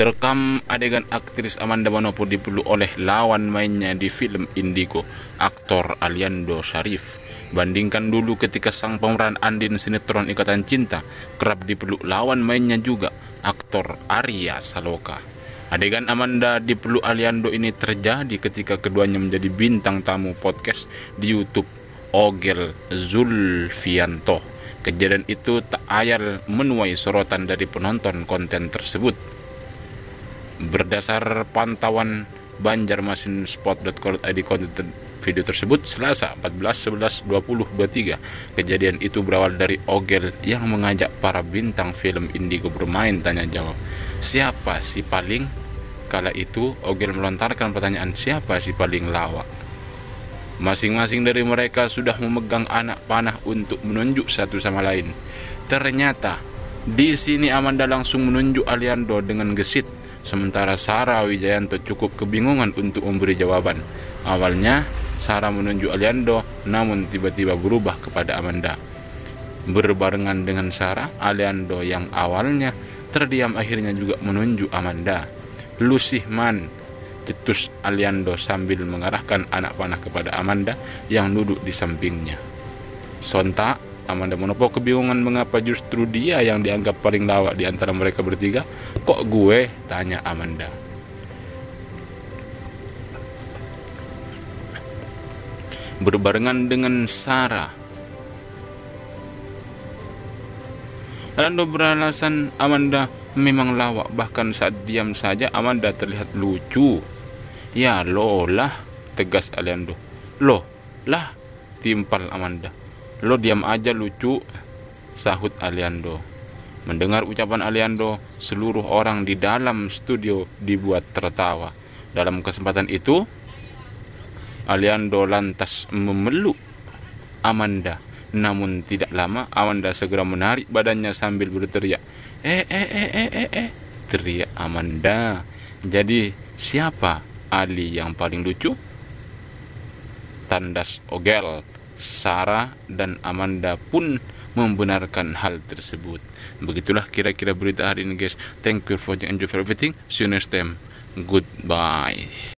Terekam adegan aktris Amanda Manopo dipeluk oleh lawan mainnya di film Indigo, aktor Aliando Sharif. Bandingkan dulu ketika sang pemeran Andin sinetron Ikatan Cinta kerap dipeluk lawan mainnya juga, aktor Arya Saloka. Adegan Amanda dipeluk Aliando ini terjadi ketika keduanya menjadi bintang tamu podcast di YouTube Ogel Zulfianto. Kejadian itu tak ayal menuai sorotan dari penonton konten tersebut. Berdasar pantauan banjarmasinspot.co.id konten video tersebut Selasa 14 11 20 23 kejadian itu berawal dari Ogel yang mengajak para bintang film Indigo bermain tanya jawab. Siapa si paling? Kala itu Ogel melontarkan pertanyaan siapa si paling lawak? Masing-masing dari mereka sudah memegang anak panah untuk menunjuk satu sama lain. Ternyata di sini Amanda langsung menunjuk Aliando dengan gesit Sementara Sarah Wijayanto cukup kebingungan untuk memberi jawaban. Awalnya Sarah menunjuk Aliando, namun tiba-tiba berubah kepada Amanda. Berbarengan dengan Sarah, Aliando yang awalnya terdiam akhirnya juga menunjuk Amanda. Lusih man, cetus Aliando sambil mengarahkan anak panah kepada Amanda yang duduk di sampingnya. Sontak, Amanda Manopo kebingungan mengapa justru dia yang dianggap paling lawak di antara mereka bertiga. Kok gue? Tanya Amanda. Berbarengan dengan Sarah. Lando beralasan Amanda memang lawak bahkan saat diam saja Amanda terlihat lucu. Ya lo lah, tegas Aliando. Lo lah, timpal Amanda. Lo diam aja lucu, sahut Aliando. Mendengar ucapan Aliando, seluruh orang di dalam studio dibuat tertawa. Dalam kesempatan itu, Aliando lantas memeluk Amanda. Namun tidak lama, Amanda segera menarik badannya sambil berteriak, "Eh, eh, eh, eh, eh, eh!" teriak Amanda. Jadi, siapa Ali yang paling lucu? Tandas Ogel Sarah dan Amanda pun membenarkan hal tersebut. Begitulah kira-kira berita hari ini guys. Thank you for. Enjoy for everything. See you next time. Goodbye.